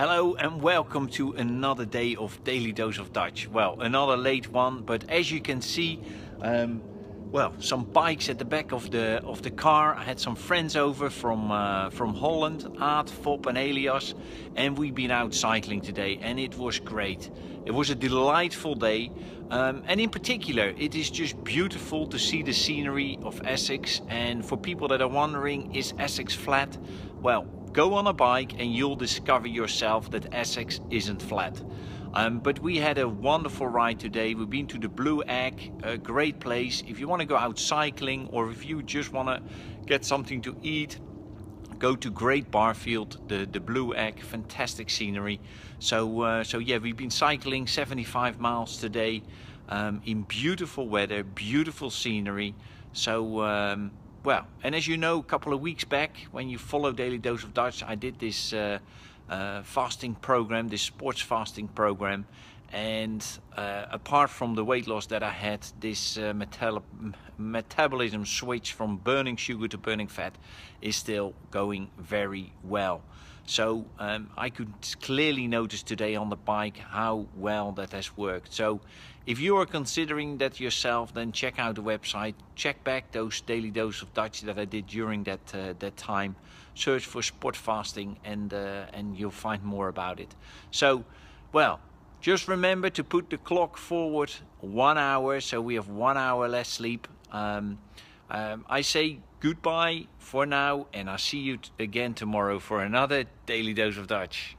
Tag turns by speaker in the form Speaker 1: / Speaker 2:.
Speaker 1: Hello and welcome to another day of Daily Dose of Dutch. Well, another late one, but as you can see, um, well, some bikes at the back of the of the car. I had some friends over from uh, from Holland, Aad, Fop and Elias, and we've been out cycling today, and it was great. It was a delightful day, um, and in particular, it is just beautiful to see the scenery of Essex. And for people that are wondering, is Essex flat? Well, go on a bike and you'll discover yourself that Essex isn't flat. Um, but we had a wonderful ride today. We've been to the Blue Egg, a great place. If you want to go out cycling or if you just want to get something to eat, go to Great Bardfield, the, the Blue Egg, fantastic scenery. So, uh, so yeah, we've been cycling 75 miles today um, in beautiful weather, beautiful scenery. So, um, well, and as you know, a couple of weeks back, when you follow Daily Dose of Dutch, I did this uh, uh, fasting program, this sports fasting program. And uh, apart from the weight loss that I had, this uh, metal metabolism switch from burning sugar to burning fat is still going very well. So um, I could clearly notice today on the bike how well that has worked. So if you are considering that yourself, then check out the website, check back those daily dose of Dutch that I did during that uh, that time. Search for sport fasting and uh, and you'll find more about it. So, well, just remember to put the clock forward one hour, so we have one hour less sleep. Um, um, I say goodbye for now, and I'll see you again tomorrow for another Daily Dose of Dutch.